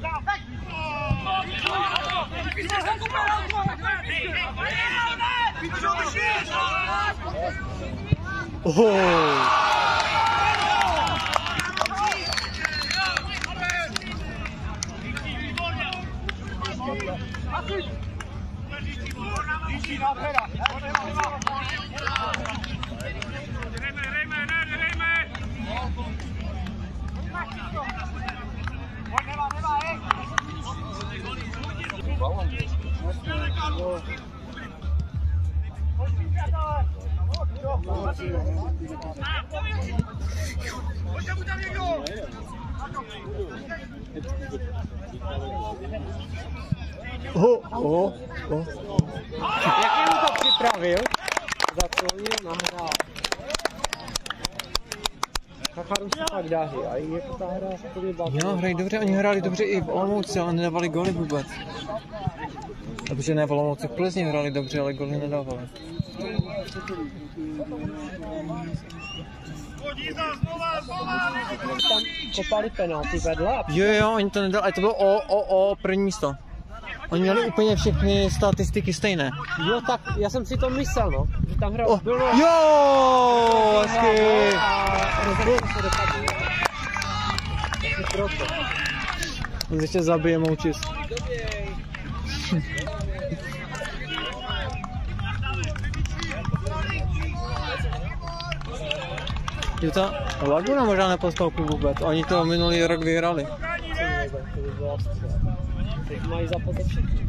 Oh. Thank you. Oh, oh, oh. Jak jim to připravil? Za co mě nahrál. Kacharu se tak daří a i jako ta hra se to. Jo, hrají dobře, oni hráli dobře i v Olomouci, ale nedávali góly vůbec. Protože ne v Olomouci, v Plzni hráli dobře, ale góly nedávali. Tam kopali penalty vedle a Jo, jo, oni to nedali, a to bylo o, o, o první místo. Oni měli úplně všechny statistiky stejné. jo tak, já jsem si to myslel no, že tam hrál Oh, bylo jo, hezky. On ještě zabije Moučis. Juta, Laguna možná nepostoupí vůbec, oni to minulý rok vyhrali. Teď mají zapadat všichni.